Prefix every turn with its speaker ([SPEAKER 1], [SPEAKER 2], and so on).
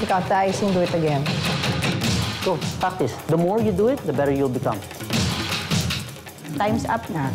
[SPEAKER 1] you got the icing, do it again.
[SPEAKER 2] Go, practice. The more you do it, the better you'll become.
[SPEAKER 3] Time's up na.